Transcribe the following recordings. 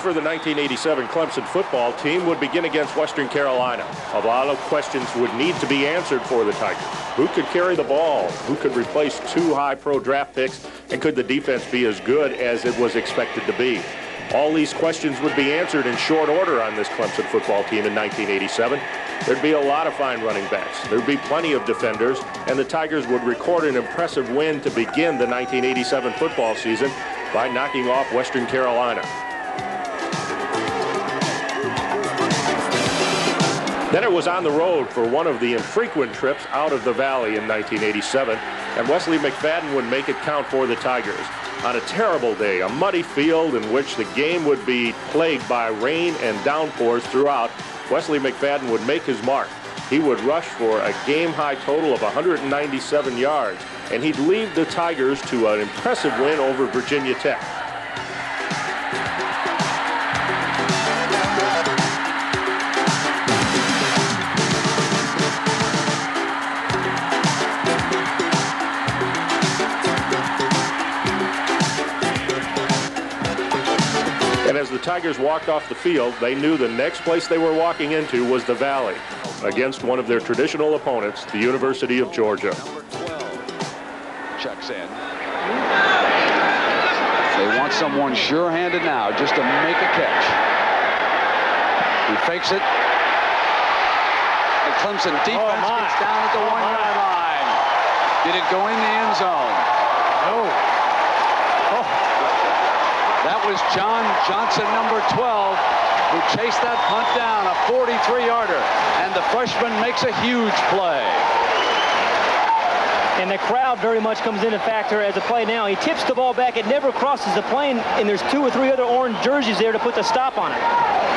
For the 1987 Clemson football team would begin against Western Carolina. A lot of questions would need to be answered for the Tigers. Who could carry the ball? Who could replace two high pro draft picks? And could the defense be as good as it was expected to be? All these questions would be answered in short order on this Clemson football team in 1987. There'd be a lot of fine running backs. There'd be plenty of defenders, and the Tigers would record an impressive win to begin the 1987 football season by knocking off Western Carolina. Then it was on the road for one of the infrequent trips out of the valley in 1987, and Wesley McFadden would make it count for the Tigers. On a terrible day, a muddy field in which the game would be plagued by rain and downpours throughout, Wesley McFadden would make his mark. He would rush for a game-high total of 197 yards, and he'd lead the Tigers to an impressive win over Virginia Tech. Tigers walked off the field, they knew the next place they were walking into was the Valley against one of their traditional opponents, the University of Georgia. Checks in. They want someone sure-handed now just to make a catch. He fakes it. The Clemson oh, defense oh gets down at the oh one-yard line. Did it go in the end zone? No. That was John Johnson, number 12, who chased that punt down, a 43-yarder. And the freshman makes a huge play. And the crowd very much comes in a factor as a play now. He tips the ball back. It never crosses the plane, and there's two or three other orange jerseys there to put the stop on it.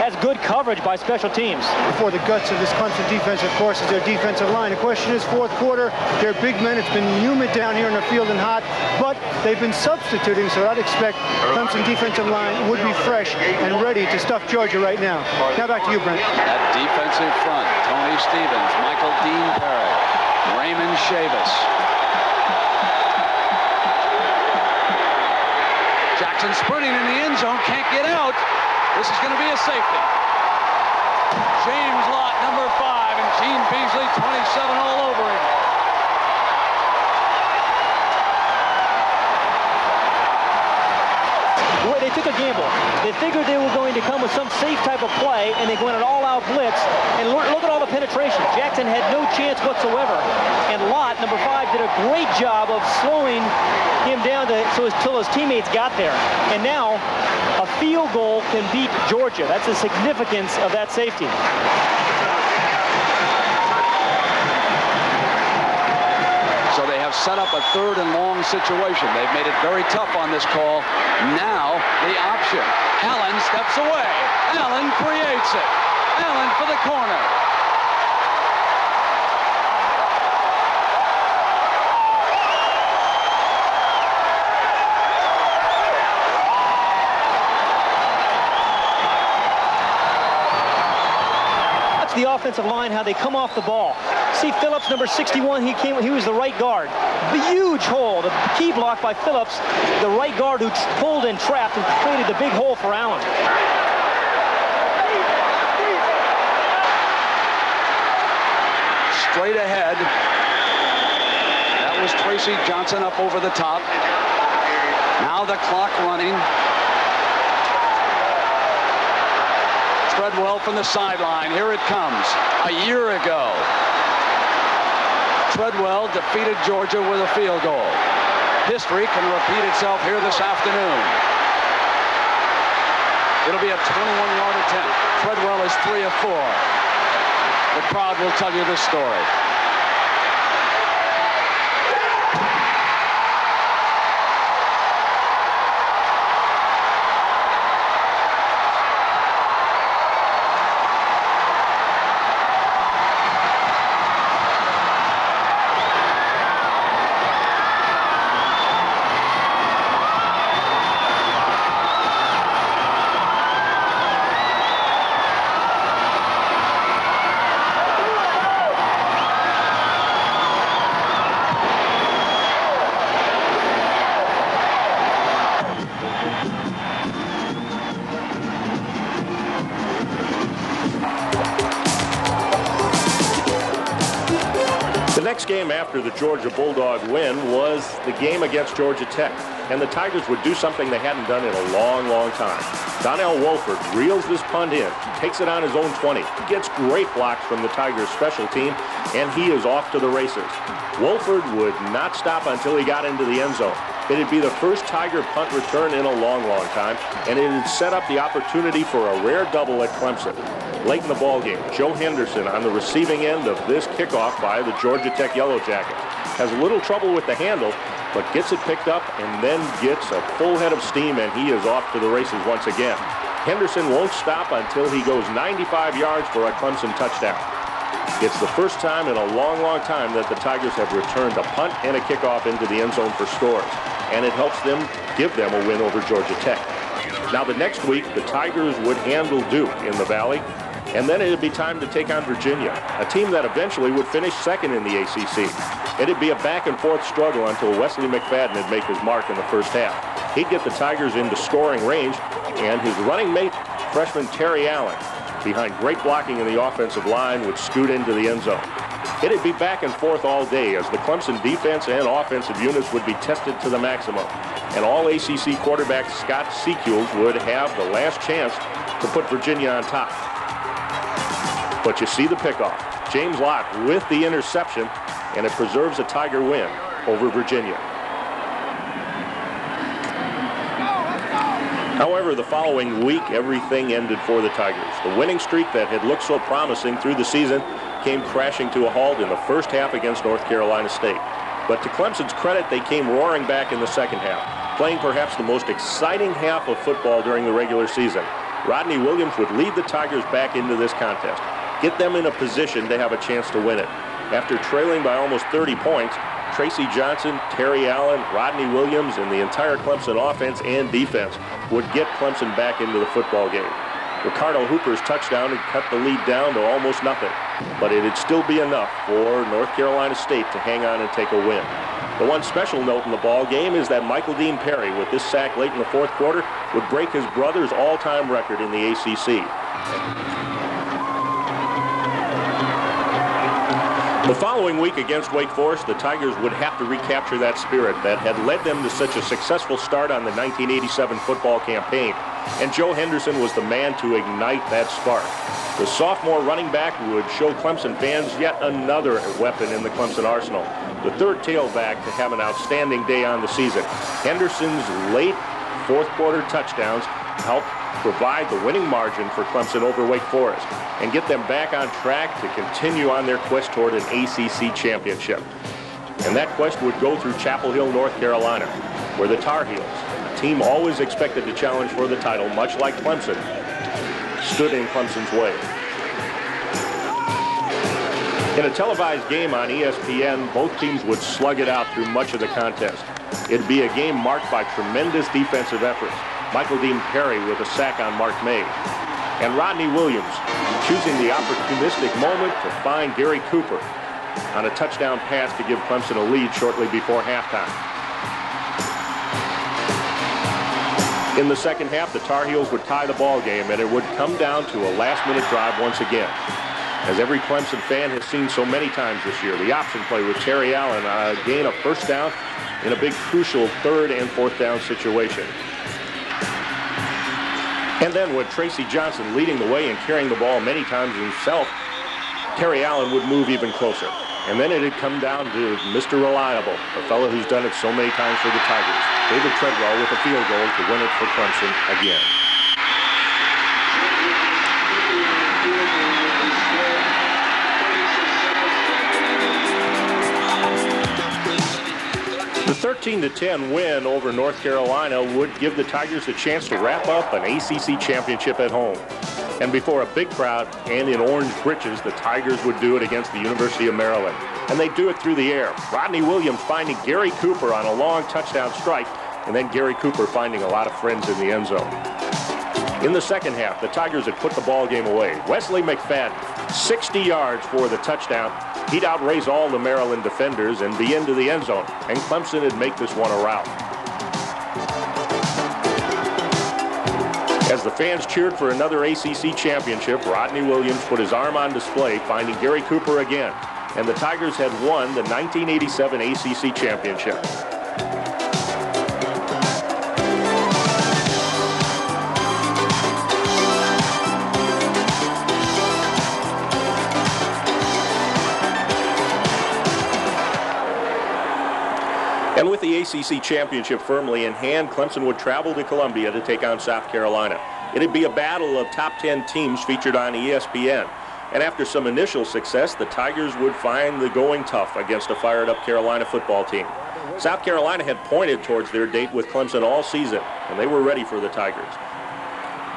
That's good coverage by special teams. Before the guts of this Clemson defense, of course, is their defensive line. The question is, fourth quarter, they're big men. It's been humid down here in the field and hot, but they've been substituting, so I'd expect Clemson defensive line would be fresh and ready to stuff Georgia right now. Now back to you, Brent. That defensive front, Tony Stevens, Michael Dean Perry, Raymond Chavous, Jackson sprinting in the end zone, can't get out. This is going to be a safety. James Lott, number five, and Gene Beasley, 27 all over him. Boy, they took a gamble. They figured they were going to come with some safe type of play, and they went an all-out blitz. And look, look, at all the penetration. Jackson had no chance whatsoever. And Lott, number five, did a great job of slowing him down to, so until his teammates got there. And now a field goal can beat Georgia. That's the significance of that safety. Have set up a third and long situation. They've made it very tough on this call. Now the option. Allen steps away. Allen creates it. Allen for the corner. the offensive line, how they come off the ball. Phillips, number 61, he came, he was the right guard. The huge hole, the key block by Phillips, the right guard who pulled and trapped and created the big hole for Allen. Straight ahead. That was Tracy Johnson up over the top. Now the clock running. Treadwell from the sideline. Here it comes. A year ago, Treadwell defeated Georgia with a field goal. History can repeat itself here this afternoon. It'll be a 21-yard attempt. Treadwell is three of four. The crowd will tell you this story. Game after the Georgia Bulldog win was the game against Georgia Tech. And the Tigers would do something they hadn't done in a long, long time. Donnell Woolford reels this punt in, takes it on his own 20, gets great blocks from the Tigers special team, and he is off to the races. Woolford would not stop until he got into the end zone. It'd be the first Tiger punt return in a long, long time, and it had set up the opportunity for a rare double at Clemson. Late in the ball game, Joe Henderson on the receiving end of this kickoff by the Georgia Tech Yellow Jackets. Has a little trouble with the handle, but gets it picked up and then gets a full head of steam, and he is off to the races once again. Henderson won't stop until he goes 95 yards for a Clemson touchdown. It's the first time in a long, long time that the Tigers have returned a punt and a kickoff into the end zone for scores, and it helps them give them a win over Georgia Tech. Now, the next week, the Tigers would handle Duke in the Valley, and then it'd be time to take on Virginia, a team that eventually would finish second in the ACC. It'd be a back-and-forth struggle until Wesley McFadden would make his mark in the first half. He'd get the Tigers into scoring range, and his running mate, freshman Terry Allen, behind great blocking in the offensive line, would scoot into the end zone. It'd be back and forth all day as the Clemson defense and offensive units would be tested to the maximum. And all ACC quarterback Scott Secules would have the last chance to put Virginia on top. But you see the pickoff. James Lott with the interception, and it preserves a Tiger win over Virginia. However, the following week, everything ended for the Tigers. The winning streak that had looked so promising through the season came crashing to a halt in the first half against North Carolina State. But to Clemson's credit, they came roaring back in the second half, playing perhaps the most exciting half of football during the regular season. Rodney Williams would lead the Tigers back into this contest get them in a position to have a chance to win it. After trailing by almost 30 points, Tracy Johnson, Terry Allen, Rodney Williams, and the entire Clemson offense and defense would get Clemson back into the football game. Ricardo Hooper's touchdown had cut the lead down to almost nothing, but it'd still be enough for North Carolina State to hang on and take a win. The one special note in the ball game is that Michael Dean Perry, with this sack late in the fourth quarter, would break his brother's all-time record in the ACC. The following week against Wake Forest, the Tigers would have to recapture that spirit that had led them to such a successful start on the 1987 football campaign. And Joe Henderson was the man to ignite that spark. The sophomore running back would show Clemson fans yet another weapon in the Clemson arsenal. The third tailback to have an outstanding day on the season. Henderson's late fourth quarter touchdowns helped provide the winning margin for Clemson over Wake Forest and get them back on track to continue on their quest toward an ACC championship. And that quest would go through Chapel Hill, North Carolina, where the Tar Heels, a team always expected to challenge for the title, much like Clemson, stood in Clemson's way. In a televised game on ESPN, both teams would slug it out through much of the contest. It'd be a game marked by tremendous defensive efforts. Michael Dean Perry with a sack on Mark Maye. And Rodney Williams choosing the opportunistic moment to find Gary Cooper on a touchdown pass to give Clemson a lead shortly before halftime. In the second half, the Tar Heels would tie the ball game, and it would come down to a last-minute drive once again. As every Clemson fan has seen so many times this year, the option play with Terry Allen uh, gain a first down in a big crucial third and fourth down situation. And then with Tracy Johnson leading the way and carrying the ball many times himself, Terry Allen would move even closer. And then it had come down to Mr. Reliable, a fellow who's done it so many times for the Tigers. David Treadwell with a field goal to win it for Clemson again. 13 to 10 win over North Carolina would give the Tigers a chance to wrap up an ACC championship at home. And before a big crowd and in orange breeches, the Tigers would do it against the University of Maryland. And they do it through the air. Rodney Williams finding Gary Cooper on a long touchdown strike, and then Gary Cooper finding a lot of friends in the end zone. In the second half, the Tigers had put the ball game away. Wesley McFadden, 60 yards for the touchdown, He'd outrace all the Maryland defenders and be into the end zone, and Clemson would make this one a rout. As the fans cheered for another ACC championship, Rodney Williams put his arm on display, finding Gary Cooper again. and the Tigers had won the 1987 ACC championship. ACC championship firmly in hand, Clemson would travel to Columbia to take on South Carolina. It'd be a battle of top 10 teams featured on ESPN. And after some initial success, the Tigers would find the going tough against a fired-up Carolina football team. South Carolina had pointed towards their date with Clemson all season, and they were ready for the Tigers.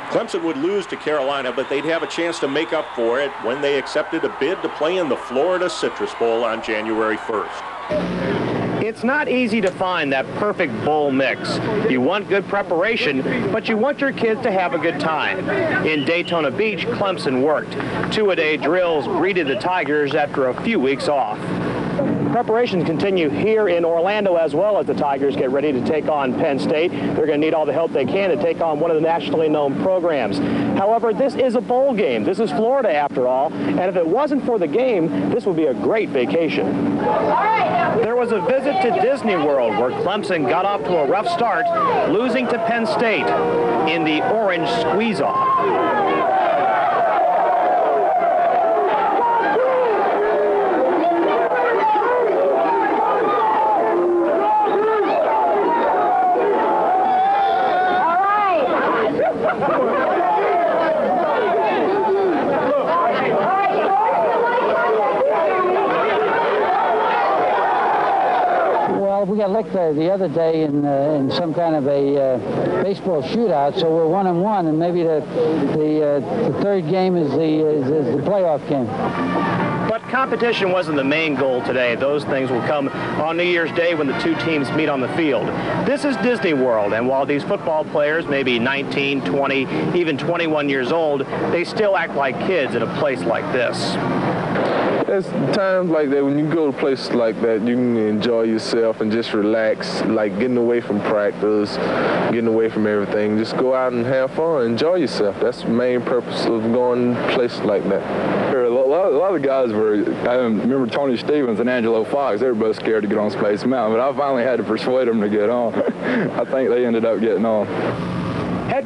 Clemson would lose to Carolina, but they'd have a chance to make up for it when they accepted a bid to play in the Florida Citrus Bowl on January 1st. It's not easy to find that perfect bowl mix. You want good preparation, but you want your kids to have a good time. In Daytona Beach, Clemson worked. Two-a-day drills greeted the Tigers after a few weeks off. Preparations continue here in Orlando as well as the Tigers get ready to take on Penn State. They're going to need all the help they can to take on one of the nationally known programs. However, this is a bowl game. This is Florida after all, and if it wasn't for the game, this would be a great vacation. There was a visit to Disney World where Clemson got off to a rough start, losing to Penn State in the orange squeeze-off. The, the other day in, uh, in some kind of a uh, baseball shootout, so we're one and one, and maybe the the, uh, the third game is the is, is the playoff game. But competition wasn't the main goal today. Those things will come on New Year's Day when the two teams meet on the field. This is Disney World, and while these football players may be 19, 20, even 21 years old, they still act like kids in a place like this. There's times like that when you go to places like that, you can enjoy yourself and just relax, like getting away from practice, getting away from everything. Just go out and have fun, enjoy yourself. That's the main purpose of going to places like that. A lot, a lot of guys were, I remember Tony Stevens and Angelo Fox, they were both scared to get on Space Mountain, but I finally had to persuade them to get on. I think they ended up getting on.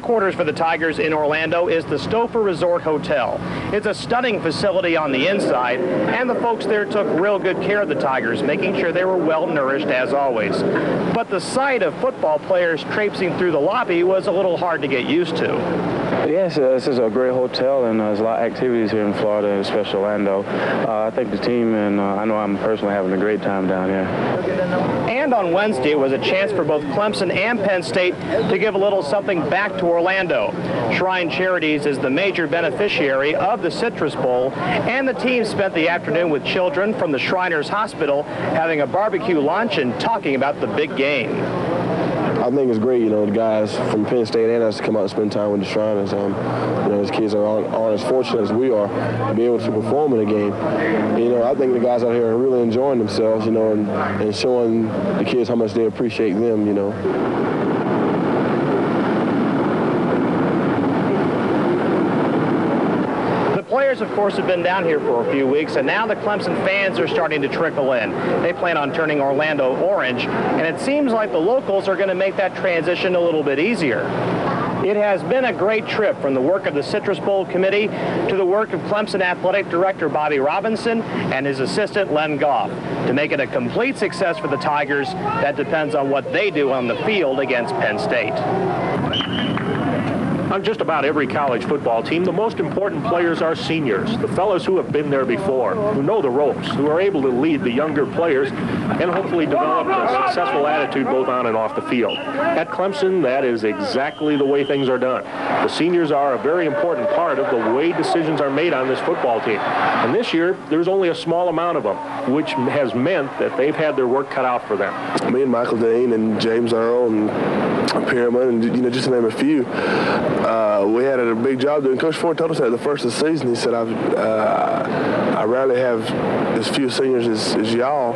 Headquarters for the Tigers in Orlando is the Stouffer Resort Hotel. It's a stunning facility on the inside, and the folks there took real good care of the Tigers, making sure they were well nourished as always. But the sight of football players traipsing through the lobby was a little hard to get used to. Yes, uh, this is a great hotel, and uh, there's a lot of activities here in Florida, especially Orlando. Uh, I think the team, and uh, I know I'm personally having a great time down here. And on Wednesday, it was a chance for both Clemson and Penn State to give a little something back to Orlando. Shrine Charities is the major beneficiary of the Citrus Bowl, and the team spent the afternoon with children from the Shriners Hospital having a barbecue lunch and talking about the big game. I think it's great, you know, the guys from Penn State and us to come out and spend time with the Shriners. Um, you know, these kids are aren't, as fortunate as we are to be able to perform in a game. And, you know, I think the guys out here are really enjoying themselves, you know, and, and showing the kids how much they appreciate them, you know. players, of course, have been down here for a few weeks, and now the Clemson fans are starting to trickle in. They plan on turning Orlando orange, and it seems like the locals are going to make that transition a little bit easier. It has been a great trip from the work of the Citrus Bowl Committee to the work of Clemson Athletic Director Bobby Robinson and his assistant Len Goff. To make it a complete success for the Tigers, that depends on what they do on the field against Penn State. On just about every college football team, the most important players are seniors, the fellows who have been there before, who know the ropes, who are able to lead the younger players, and hopefully develop a successful attitude both on and off the field. At Clemson, that is exactly the way things are done. The seniors are a very important part of the way decisions are made on this football team. And this year, there's only a small amount of them, which has meant that they've had their work cut out for them. Me and Michael Dean and James Earl and Pyramid, and you know, just to name a few, uh, we had a big job doing. Coach Ford told us at the first of the season, he said, I've, uh, I rarely have as few seniors as, as y'all.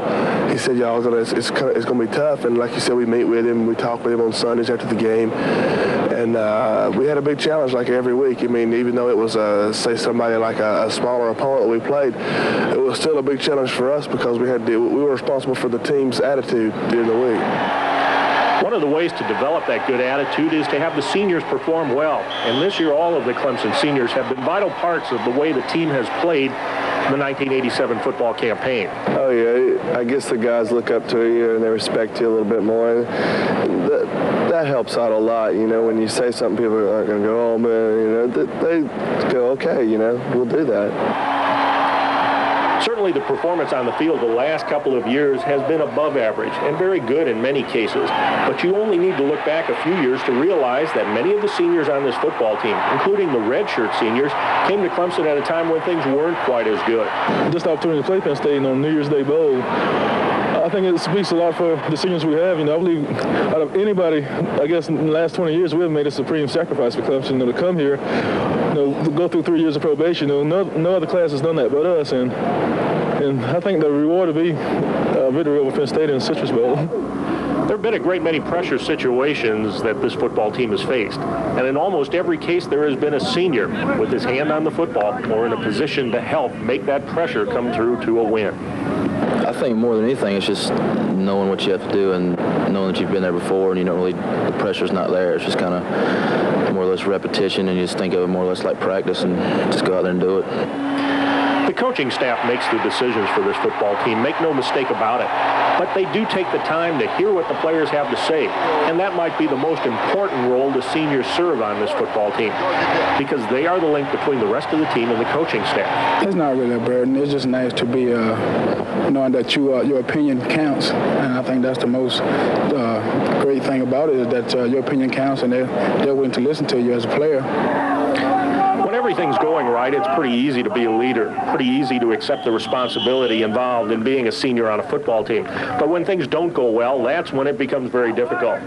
He said, y'all, it's, it's, it's going to be tough. And like you said, we meet with him, we talk with him on Sundays after the game. And uh, we had a big challenge like every week. I mean, even though it was, uh, say, somebody like a, a, smaller opponent we played, it was still a big challenge for us because we had to, we were responsible for the team's attitude during the week. One of the ways to develop that good attitude is to have the seniors perform well. And this year, all of the Clemson seniors have been vital parts of the way the team has played the 1987 football campaign. Oh, yeah. I guess the guys look up to you and they respect you a little bit more. That, that helps out a lot, you know, when you say something, people are going to go, oh, man, you know, they go, okay, you know, we'll do that. Certainly the performance on the field the last couple of years has been above average and very good in many cases. But you only need to look back a few years to realize that many of the seniors on this football team, including the redshirt seniors, came to Clemson at a time when things weren't quite as good. Just the opportunity to play Penn State on New Year's Day Bowl. I think it speaks a lot for the seniors we have. You know, I believe out of anybody, I guess in the last 20 years, we have made a supreme sacrifice for Clemson you know, to come here, you know, go through three years of probation. You know, no, no other class has done that but us, and and I think the reward will be uh, victory over Penn State in the Citrus Bowl. There have been a great many pressure situations that this football team has faced. And in almost every case, there has been a senior with his hand on the football or in a position to help make that pressure come through to a win. I think more than anything, it's just knowing what you have to do and knowing that you've been there before and you don't really, the pressure's not there. It's just kind of more or less repetition and you just think of it more or less like practice and just go out there and do it. Coaching staff makes the decisions for this football team. Make no mistake about it. But they do take the time to hear what the players have to say. And that might be the most important role the seniors serve on this football team because they are the link between the rest of the team and the coaching staff. It's not really a burden. It's just nice to be uh, knowing that you, uh, your opinion counts. And I think that's the most uh, great thing about it is that uh, your opinion counts and they're, they're willing to listen to you as a player When everything's going right, it's pretty easy to be a leader, pretty easy to accept the responsibility involved in being a senior on a football team. But when things don't go well, that's when it becomes very difficult.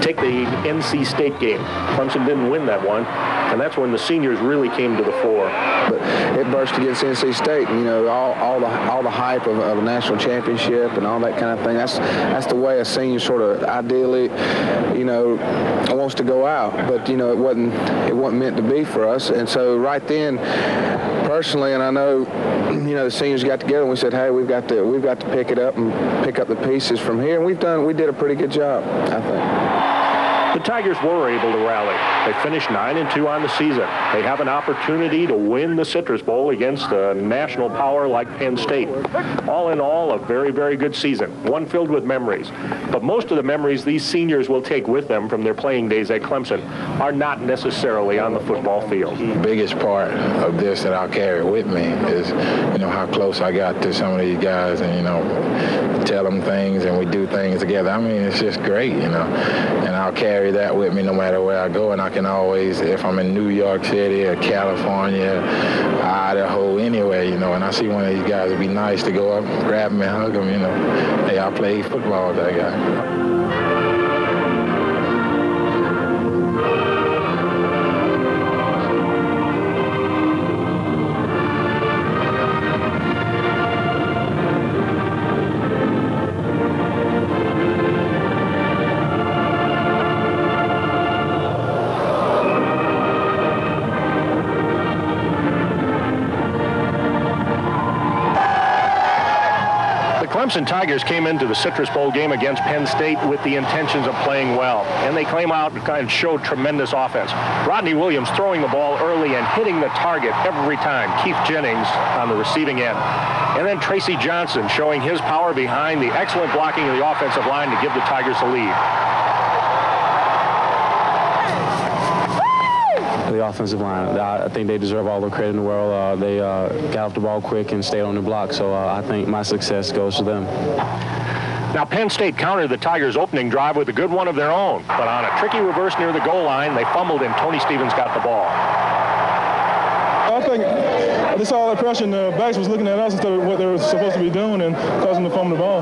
Take the NC State game. Clemson didn't win that one, and that's when the seniors really came to the fore. But it burst against NC State, and you know all, all the all the hype of, of, a national championship and all that kind of thing. That's that's the way a senior sort of ideally, you know, wants to go out. But you know it wasn't it wasn't meant to be for us, and so right then, personally, and I know, you know, the seniors got together and we said, hey, we've got to we've got to pick it up and pick up the pieces from here, and we've done we did a pretty good job, I think. Tigers were able to rally. They finished 9 and 2 on the season. They have an opportunity to win the Citrus Bowl against a national power like Penn State. All in all, a very, very good season, one filled with memories. But most of the memories these seniors will take with them from their playing days at Clemson are not necessarily on the football field. The biggest part of this that I'll carry with me is, you know, how close I got to some of these guys and, you know, tell them things and we do things together. I mean, it's just great, you know, and I'll carry that with me no matter where I go. And I can always, if I'm in New York City or California, Idaho, anywhere, you know, and I see one of these guys, it'd be nice to go up, grab him and hug him, you know. Hey, I play football with that guy. Clemson Tigers came into the Citrus Bowl game against Penn State with the intentions of playing well, and they came out and kind of showed tremendous offense. Rodney Williams throwing the ball early and hitting the target every time. Keith Jennings on the receiving end. And then Tracy Johnson showing his power behind the excellent blocking of the offensive line to give the Tigers a lead. Offensive line. I, think they deserve all the credit in the world. Uh, they uh, got off the ball quick and stayed on the block, so uh, I think my success goes to them. Now, Penn State countered the Tigers' opening drive with a good one of their own, but on a tricky reverse near the goal line, they fumbled and Tony Stevens got the ball. I think they saw that pressure and the backs was looking at us instead of what they were supposed to be doing and causing them to fumble the ball.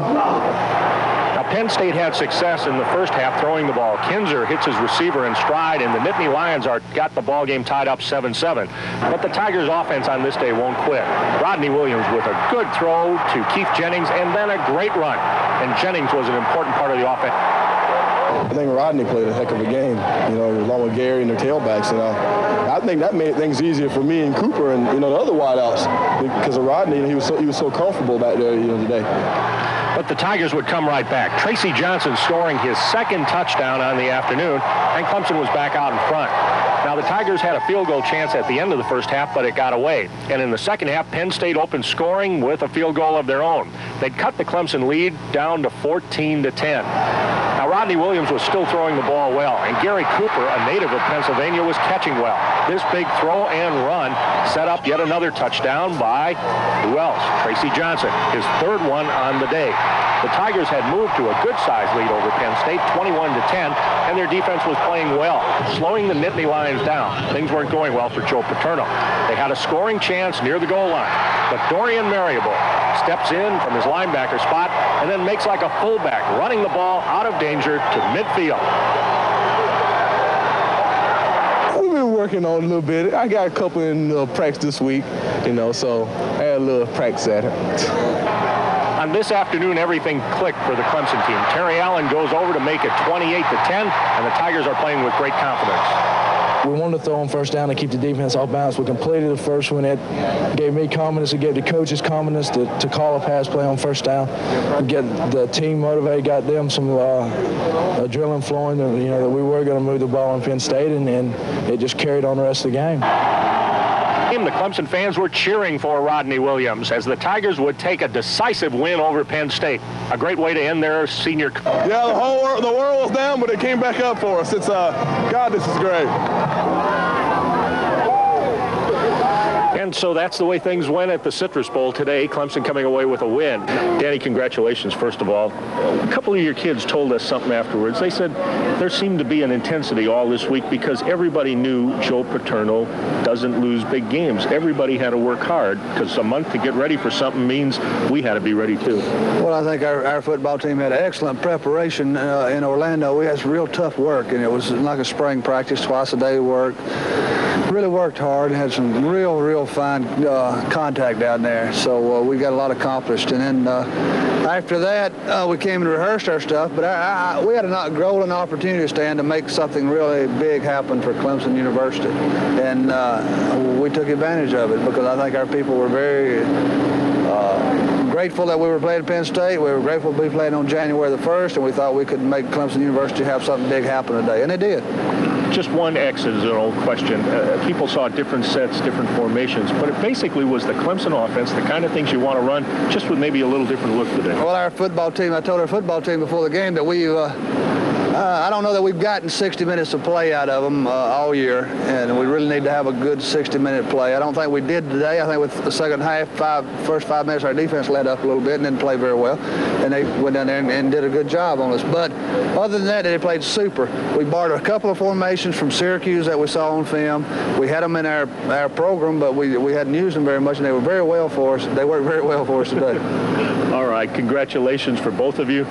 Penn State had success in the first half throwing the ball. Knizner hits his receiver in stride, and the Nittany Lions are got the ball game tied up 7-7. But the Tigers' offense on this day won't quit. Rodney Williams with a good throw to Keith Jennings, and then a great run. And Jennings was an important part of the offense. I think Rodney played a heck of a game, you know, along with Gary and their tailbacks. And uh, I think that made things easier for me and Cooper and, you know, the other wideouts because of Rodney. He was so, he was so comfortable back there, you know, today. But the Tigers would come right back. Tracy Johnson scoring his second touchdown on the afternoon, and Clemson was back out in front. Now, the Tigers had a field goal chance at the end of the first half, but it got away. And in the second half, Penn State opened scoring with a field goal of their own. They'd cut the Clemson lead down to 14 to 10. Rodney Williams was still throwing the ball well, and Gary Cooper, a native of Pennsylvania, was catching well. This big throw and run set up yet another touchdown by who else? Tracy Johnson, his third one on the day. The Tigers had moved to a good-sized lead over Penn State, 21 to 10, and their defense was playing well, slowing the Nittany Lions down. Things weren't going well for Joe Paterno. They had a scoring chance near the goal line, but Dorian Mariable steps in from his linebacker spot and then makes like a fullback, running the ball out of danger to midfield. We've been working on a little bit. I got a couple in uh, practice this week, you know, so I had a little practice at it. On this afternoon, everything clicked for the Clemson team. Terry Allen goes over to make it 28 to 10, and the Tigers are playing with great confidence. We wanted to throw on first down and keep the defense off balance. We completed the first one. It gave me confidence. It gave the coaches confidence to, to call a pass play on first down, get the team motivated, got them some uh, adrenaline flowing. And, you know that we were going to move the ball in Penn State, and, and it just carried on the rest of the game. The Clemson fans were cheering for Rodney Williams as the Tigers would take a decisive win over Penn State. A great way to end their senior. Yeah, the whole world, the world was down, but it came back up for us. It's uh, God, this is great. And so that's the way things went at the Citrus Bowl today. Clemson coming away with a win. Danny, congratulations, first of all. A couple of your kids told us something afterwards. They said there seemed to be an intensity all this week because everybody knew Joe Paterno doesn't lose big games. Everybody had to work hard because a month to get ready for something means we had to be ready too. Well, I think our, our football team had excellent preparation uh, in Orlando. We had some real tough work, and it was like a spring practice, twice a day work really worked hard had some real, real fine uh, contact down there. So uh, we got a lot accomplished. And then uh, after that, uh, we came and rehearsed our stuff. But I, I, we had a golden opportunity stand to make something really big happen for Clemson University. And uh, we took advantage of it because I think our people were very uh, grateful that we were playing Penn State. We were grateful to be playing on January the 1st, and we thought we could make Clemson University have something big happen today, and it did. Just one X is an old question. Uh, people saw different sets, different formations, but it basically was the Clemson offense, the kind of things you want to run, just with maybe a little different look today. Well, our football team, I told our football team before the game that we uh, uh, I don't know that we've gotten 60 minutes of play out of them uh, all year, and we really need to have a good 60-minute play. I don't think we did today. I think with the second half, five, first five minutes, our defense let up a little bit and didn't play very well, and they went down there and, and did a good job on us. But other than that, they played super. We borrowed a couple of formations from Syracuse that we saw on film. We had them in our, our program, but we, we hadn't used them very much, and they were very well for us. They worked very well for us today. All right, congratulations for both of you.